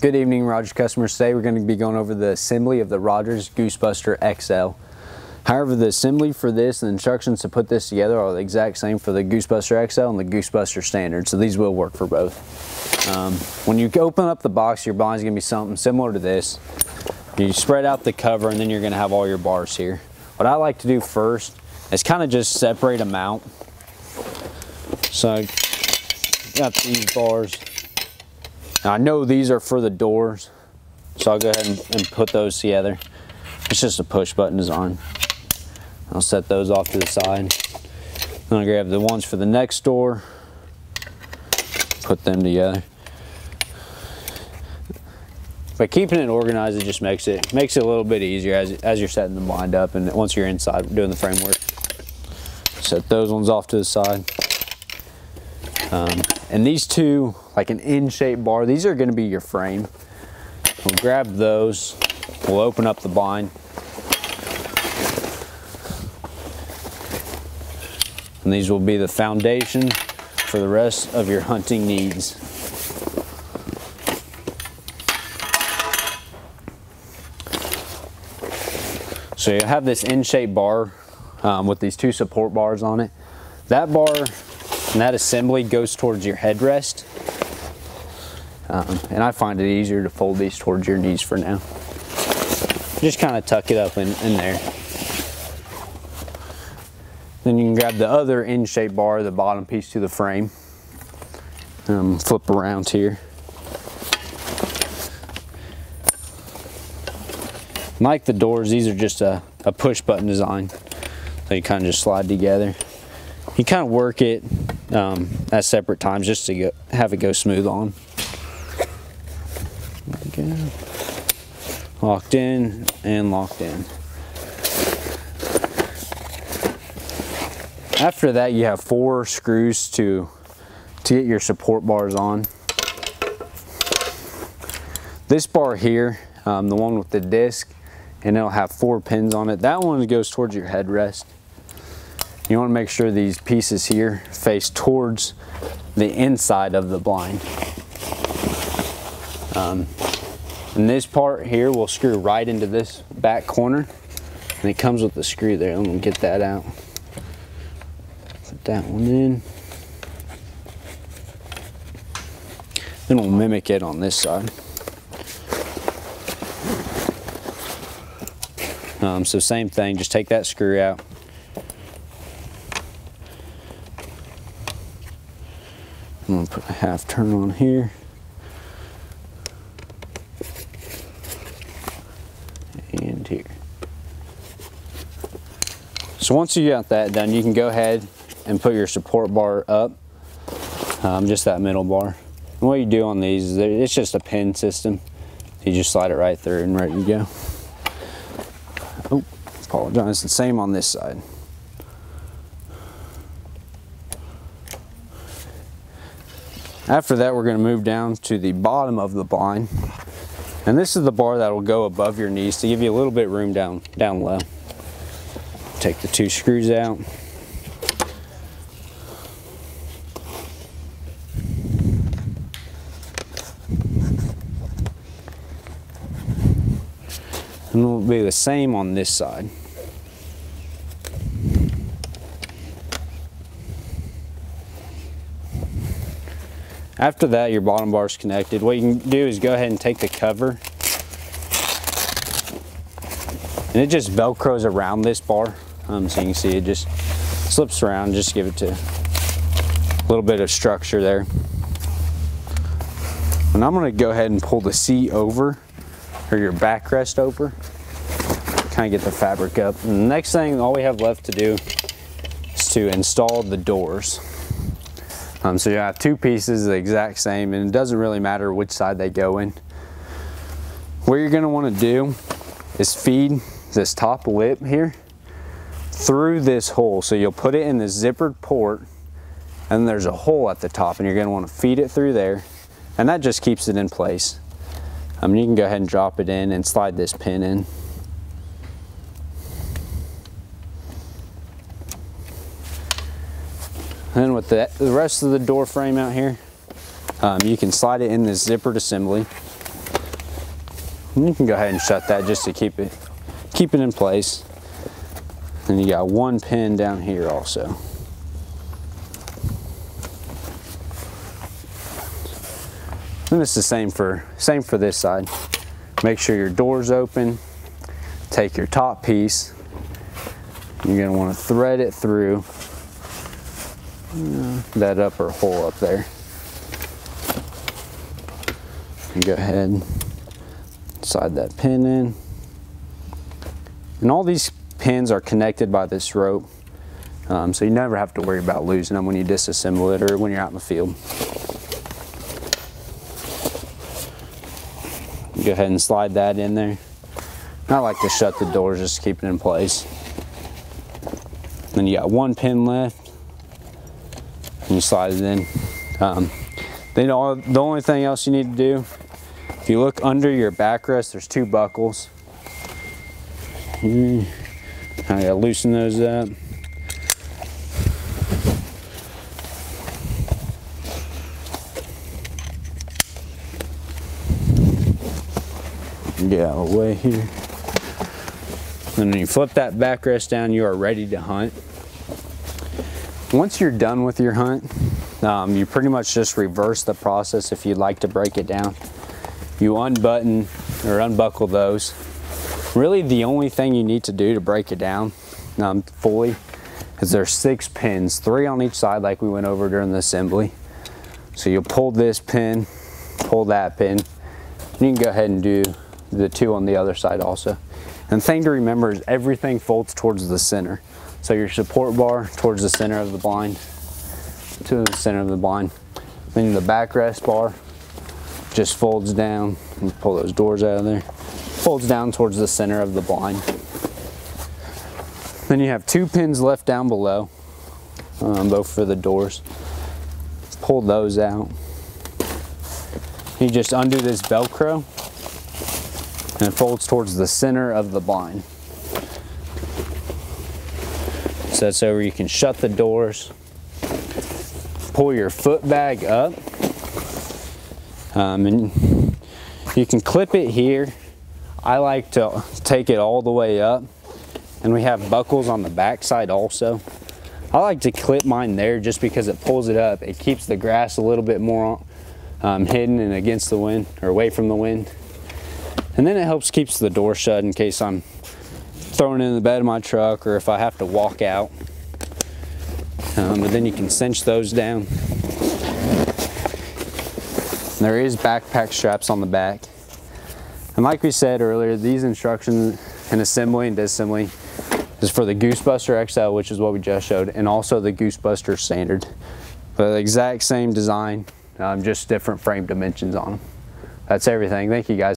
Good evening, Rogers customers. Today we're going to be going over the assembly of the Rogers Goosebuster XL. However, the assembly for this and the instructions to put this together are the exact same for the Goosebuster XL and the Goosebuster Standard, so these will work for both. Um, when you open up the box, your blind is going to be something similar to this. You spread out the cover and then you're going to have all your bars here. What I like to do first is kind of just separate them out. So got these bars now I know these are for the doors, so I'll go ahead and, and put those together. It's just a push button design. I'll set those off to the side. Then I'll grab the ones for the next door, put them together. But keeping it organized, it just makes it makes it a little bit easier as, as you're setting the blind up and once you're inside doing the framework. Set those ones off to the side. Um, and these two, like an N-shaped bar, these are gonna be your frame. We'll grab those, we'll open up the blind. And these will be the foundation for the rest of your hunting needs. So you have this N-shaped bar um, with these two support bars on it. That bar and that assembly goes towards your headrest. Um, and I find it easier to fold these towards your knees for now. Just kind of tuck it up in, in there. Then you can grab the other N-shape bar, the bottom piece to the frame. Um, flip around here. Like the doors, these are just a, a push button design. They kind of just slide together. You kind of work it um, at separate times just to go, have it go smooth on. Locked in and locked in. After that, you have four screws to, to get your support bars on. This bar here, um, the one with the disc, and it'll have four pins on it. That one goes towards your headrest. You want to make sure these pieces here face towards the inside of the blind. Um, and this part here will screw right into this back corner. And it comes with the screw there. I'm to get that out. Put that one in. Then we'll mimic it on this side. Um, so same thing, just take that screw out, gonna put a half turn on here. And here. So once you got that done, you can go ahead and put your support bar up, um, just that middle bar. And what you do on these is it's just a pin system. You just slide it right through and ready to go. Oh, apologize. The same on this side. After that, we're gonna move down to the bottom of the blind. And this is the bar that will go above your knees to give you a little bit of room down, down low. Take the two screws out. And it'll be the same on this side. After that, your bottom bar is connected. What you can do is go ahead and take the cover and it just velcros around this bar. Um, so you can see it just slips around, just give it to a little bit of structure there. And I'm gonna go ahead and pull the seat over or your backrest over, kind of get the fabric up. And the next thing, all we have left to do is to install the doors. Um, so you have two pieces the exact same and it doesn't really matter which side they go in. What you're gonna wanna do is feed this top lip here through this hole. So you'll put it in the zippered port and there's a hole at the top and you're gonna wanna feed it through there and that just keeps it in place. Um, you can go ahead and drop it in and slide this pin in. Then with the, the rest of the door frame out here, um, you can slide it in this zippered assembly. And you can go ahead and shut that just to keep it keep it in place. And you got one pin down here also. And it's the same for same for this side. Make sure your door's open. Take your top piece. You're gonna want to thread it through that upper hole up there. And go ahead, and slide that pin in. And all these pins are connected by this rope. Um, so you never have to worry about losing them when you disassemble it or when you're out in the field. Go ahead and slide that in there. I like to shut the door just to keep it in place. Then you got one pin left. And you slide it in. Um, then all, the only thing else you need to do, if you look under your backrest, there's two buckles. I gotta loosen those up. Get out of the way here. And then you flip that backrest down, you are ready to hunt. Once you're done with your hunt, um, you pretty much just reverse the process if you'd like to break it down. You unbutton or unbuckle those. Really the only thing you need to do to break it down um, fully is there's six pins, three on each side like we went over during the assembly. So you'll pull this pin, pull that pin, and you can go ahead and do the two on the other side also. And the thing to remember is everything folds towards the center. So your support bar towards the center of the blind, to the center of the blind. Then the backrest bar just folds down and pull those doors out of there. Folds down towards the center of the blind. Then you have two pins left down below, um, both for the doors. Pull those out. You just undo this Velcro and it folds towards the center of the blind. So that's over, you can shut the doors, pull your foot bag up, um, and you can clip it here. I like to take it all the way up, and we have buckles on the back side also. I like to clip mine there just because it pulls it up. It keeps the grass a little bit more um, hidden and against the wind, or away from the wind. And then it helps keeps the door shut in case I'm throwing in the bed of my truck or if I have to walk out. Um, but then you can cinch those down. There is backpack straps on the back. And like we said earlier, these instructions in assembly and disassembly is for the Goosebuster XL, which is what we just showed, and also the Goosebuster Standard. The exact same design, um, just different frame dimensions on them. That's everything. Thank you guys.